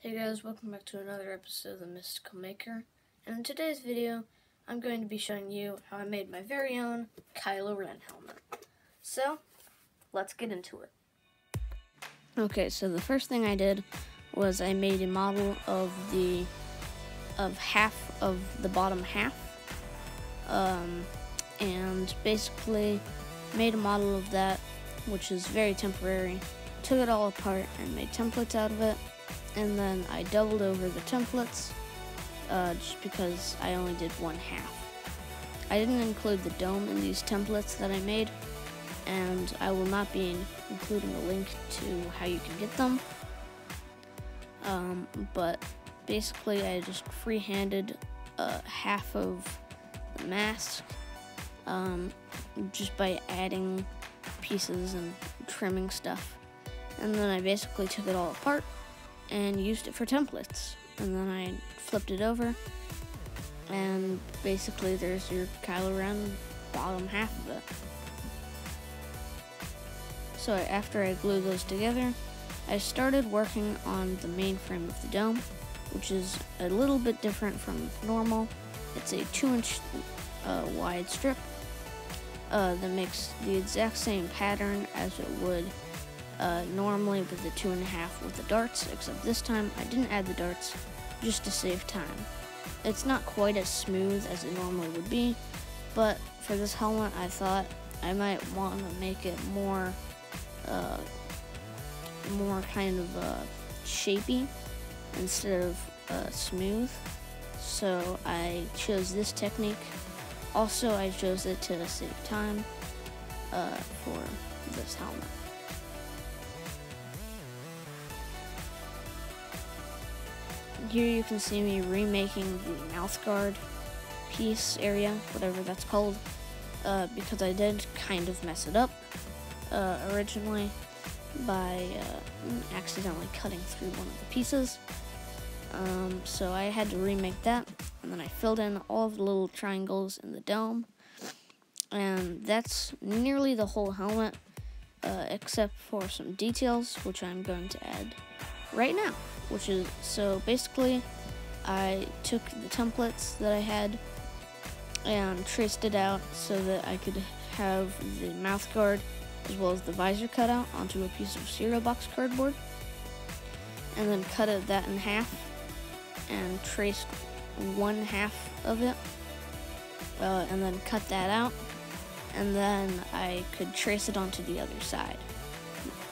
Hey guys, welcome back to another episode of The Mystical Maker. And in today's video, I'm going to be showing you how I made my very own Kylo Ren helmet. So, let's get into it. Okay, so the first thing I did was I made a model of the of half of the bottom half. Um, and basically made a model of that, which is very temporary. Took it all apart and made templates out of it and then I doubled over the templates uh, just because I only did one half. I didn't include the dome in these templates that I made, and I will not be including a link to how you can get them. Um, but basically, I just free-handed uh, half of the mask um, just by adding pieces and trimming stuff. And then I basically took it all apart and used it for templates. And then I flipped it over, and basically there's your Kylo Ren bottom half of it. So after I glue those together, I started working on the main frame of the dome, which is a little bit different from normal. It's a 2 inch uh, wide strip uh, that makes the exact same pattern as it would uh, normally with the two and a half with the darts, except this time I didn't add the darts just to save time. It's not quite as smooth as it normally would be, but for this helmet I thought I might want to make it more, uh, more kind of uh, shapy instead of uh, smooth. So I chose this technique. Also, I chose it to save time uh, for this helmet. Here you can see me remaking the mouth guard piece area, whatever that's called, uh, because I did kind of mess it up uh, originally by uh, accidentally cutting through one of the pieces. Um, so I had to remake that, and then I filled in all of the little triangles in the dome, and that's nearly the whole helmet, uh, except for some details, which I'm going to add right now which is so basically I took the templates that I had and traced it out so that I could have the mouth guard as well as the visor cut out onto a piece of cereal box cardboard and then cut it that in half and traced one half of it uh, and then cut that out and then I could trace it onto the other side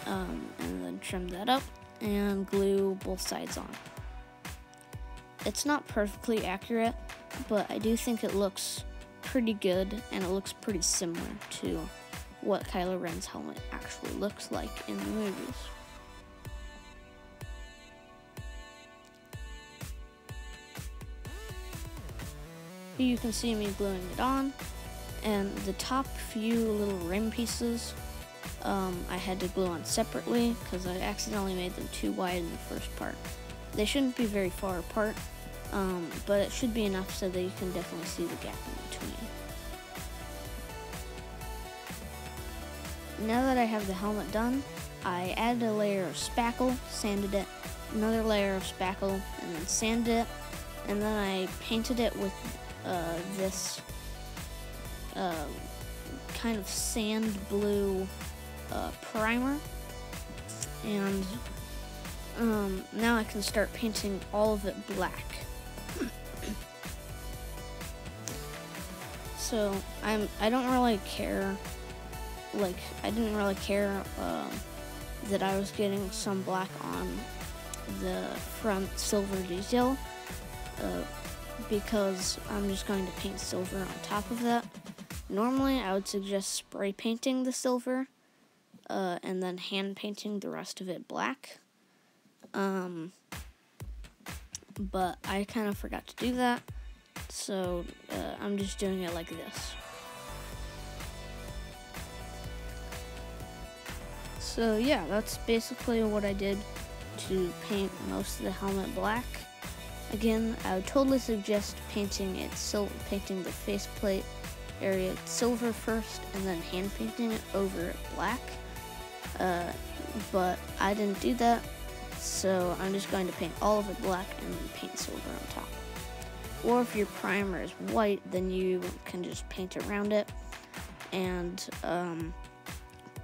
um, and then trim that up and glue both sides on. It's not perfectly accurate, but I do think it looks pretty good and it looks pretty similar to what Kylo Ren's helmet actually looks like in the movies. Here you can see me gluing it on, and the top few little rim pieces um, I had to glue on separately because I accidentally made them too wide in the first part. They shouldn't be very far apart, um, but it should be enough so that you can definitely see the gap in between. Now that I have the helmet done, I added a layer of spackle, sanded it, another layer of spackle, and then sanded it, and then I painted it with uh, this uh, kind of sand blue primer. And um, now I can start painting all of it black. so I'm I don't really care like I didn't really care uh, that I was getting some black on the front silver detail uh, because I'm just going to paint silver on top of that. Normally I would suggest spray painting the silver uh, and then hand painting the rest of it black. Um, but I kind of forgot to do that, so uh, I'm just doing it like this. So yeah, that's basically what I did to paint most of the helmet black. Again, I would totally suggest painting it, sil painting the faceplate area silver first, and then hand painting it over black. Uh, but I didn't do that, So I'm just going to paint all of it black and paint silver on top. Or if your primer is white, then you can just paint around it and um,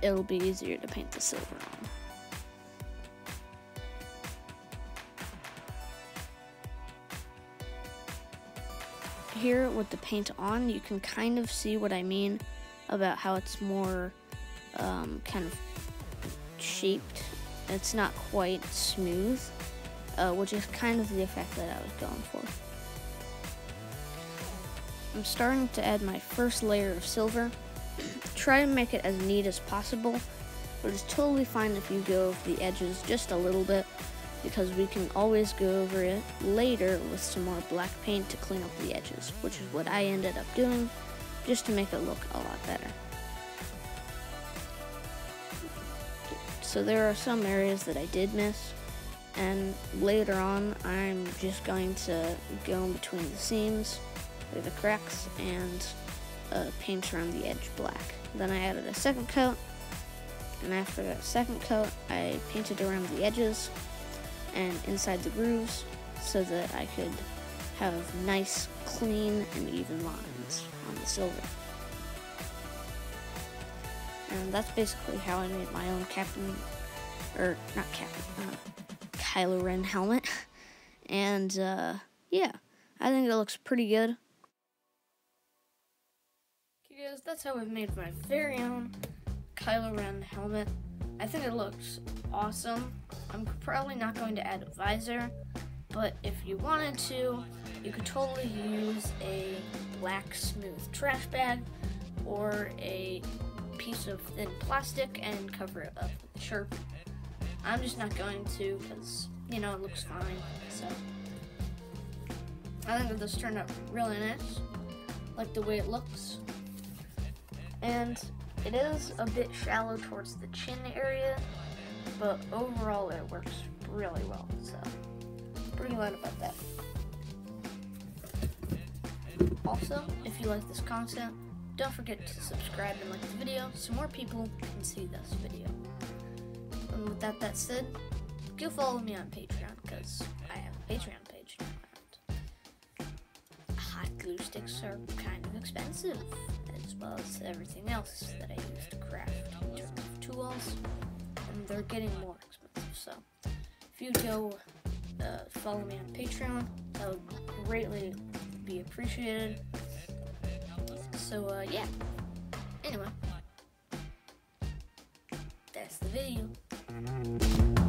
it'll be easier to paint the silver on. Here with the paint on, you can kind of see what I mean about how it's more um, kind of shaped. It's not quite smooth, uh, which is kind of the effect that I was going for. I'm starting to add my first layer of silver. Try to make it as neat as possible, but it's totally fine if you go over the edges just a little bit because we can always go over it later with some more black paint to clean up the edges, which is what I ended up doing just to make it look a lot better. So there are some areas that I did miss, and later on I'm just going to go in between the seams or the cracks and uh, paint around the edge black. Then I added a second coat, and after that second coat I painted around the edges and inside the grooves so that I could have nice, clean, and even lines on the silver. And that's basically how I made my own Captain, or not Captain, uh, Kylo Ren helmet. and uh, yeah, I think it looks pretty good. Okay guys, that's how I've made my very own Kylo Ren helmet. I think it looks awesome. I'm probably not going to add a visor, but if you wanted to, you could totally use a black smooth trash bag or a piece of thin plastic and cover it up with Sharpie. I'm just not going to because, you know, it looks fine. So, I think that this turned out really nice. Like the way it looks. And it is a bit shallow towards the chin area, but overall it works really well, so pretty glad about that. Also, if you like this content, don't forget to subscribe and like the video so more people can see this video. And with that, that said, go follow me on Patreon because I have a Patreon page. Hot glue sticks are kind of expensive, as well as everything else that I use to craft in terms of tools and they're getting more expensive. So if you go uh, follow me on Patreon, that would greatly be appreciated. So uh, yeah. Anyway, that's the video.